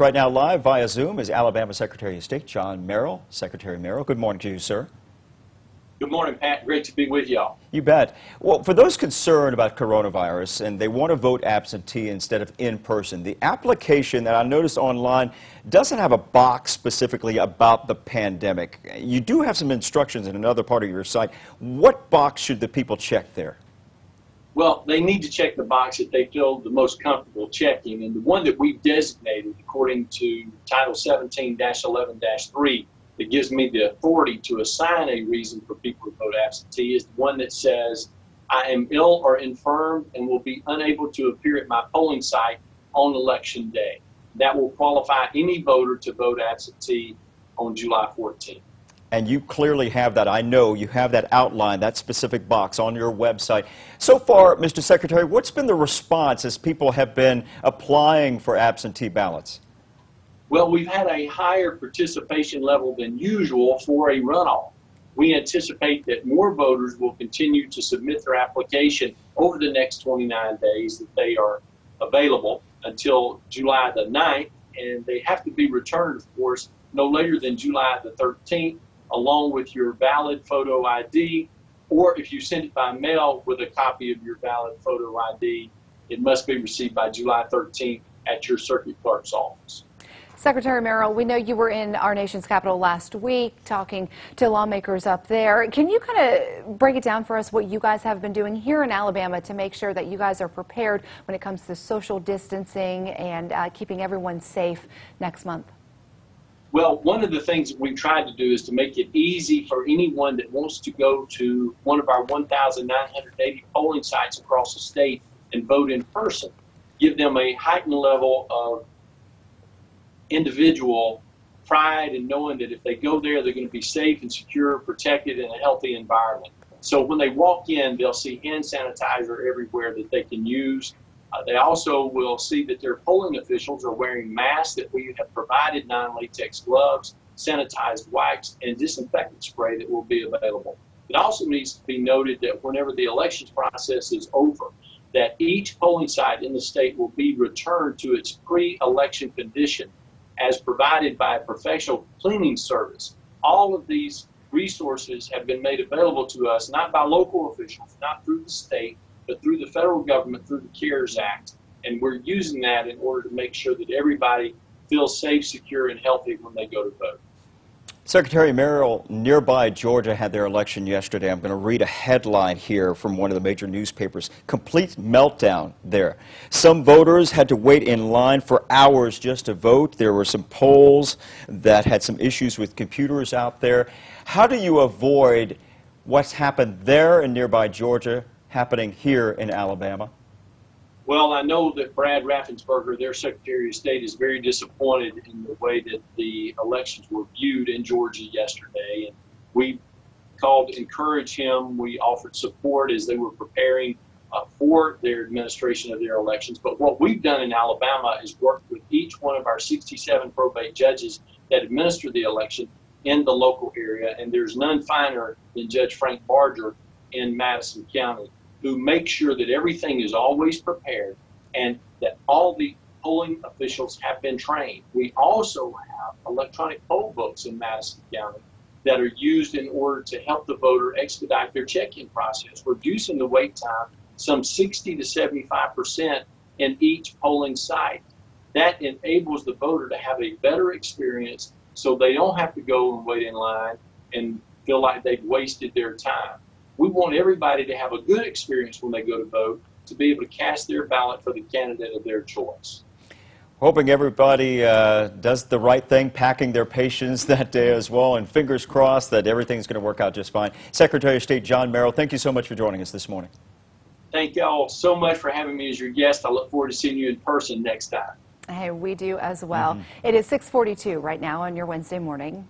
Right now, live via Zoom is Alabama Secretary of State John Merrill. Secretary Merrill, good morning to you, sir. Good morning, Pat. Great to be with y'all. You bet. Well, for those concerned about coronavirus and they want to vote absentee instead of in person, the application that I noticed online doesn't have a box specifically about the pandemic. You do have some instructions in another part of your site. What box should the people check there? Well, they need to check the box that they feel the most comfortable checking. And the one that we've designated according to Title 17 11 3 that gives me the authority to assign a reason for people to vote absentee is the one that says, I am ill or infirm and will be unable to appear at my polling site on election day. That will qualify any voter to vote absentee on July 14th and you clearly have that. I know you have that outline, that specific box on your website. So far, Mr. Secretary, what's been the response as people have been applying for absentee ballots? Well, we've had a higher participation level than usual for a runoff. We anticipate that more voters will continue to submit their application over the next 29 days that they are available until July the 9th, and they have to be returned, of course, no later than July the 13th along with your valid photo ID, or if you send it by mail with a copy of your valid photo ID, it must be received by July 13th at your circuit clerk's office. Secretary Merrill, we know you were in our nation's capital last week talking to lawmakers up there. Can you kind of break it down for us what you guys have been doing here in Alabama to make sure that you guys are prepared when it comes to social distancing and uh, keeping everyone safe next month? Well, one of the things that we've tried to do is to make it easy for anyone that wants to go to one of our 1,980 polling sites across the state and vote in person. Give them a heightened level of individual pride and knowing that if they go there, they're going to be safe and secure, protected in a healthy environment. So when they walk in, they'll see hand sanitizer everywhere that they can use. Uh, they also will see that their polling officials are wearing masks that we have provided non-latex gloves, sanitized wipes, and disinfectant spray that will be available. It also needs to be noted that whenever the elections process is over, that each polling site in the state will be returned to its pre-election condition as provided by a professional cleaning service. All of these resources have been made available to us not by local officials, not through the state, but through the federal government, through the CARES Act. And we're using that in order to make sure that everybody feels safe, secure, and healthy when they go to vote. Secretary Merrill, nearby Georgia had their election yesterday. I'm going to read a headline here from one of the major newspapers. Complete meltdown there. Some voters had to wait in line for hours just to vote. There were some polls that had some issues with computers out there. How do you avoid what's happened there in nearby Georgia happening here in Alabama? Well, I know that Brad Raffensperger, their Secretary of State, is very disappointed in the way that the elections were viewed in Georgia yesterday. And we called to encourage him. We offered support as they were preparing uh, for their administration of their elections. But what we've done in Alabama is worked with each one of our 67 probate judges that administer the election in the local area. And there's none finer than Judge Frank Barger in Madison County who make sure that everything is always prepared and that all the polling officials have been trained. We also have electronic poll books in Madison County that are used in order to help the voter expedite their check-in process, reducing the wait time some 60 to 75 percent in each polling site. That enables the voter to have a better experience so they don't have to go and wait in line and feel like they've wasted their time. We want everybody to have a good experience when they go to vote, to be able to cast their ballot for the candidate of their choice. Hoping everybody uh, does the right thing, packing their patience that day as well, and fingers crossed that everything's going to work out just fine. Secretary of State John Merrill, thank you so much for joining us this morning. Thank y'all so much for having me as your guest. I look forward to seeing you in person next time. Hey, we do as well. Mm -hmm. It is 642 right now on your Wednesday morning.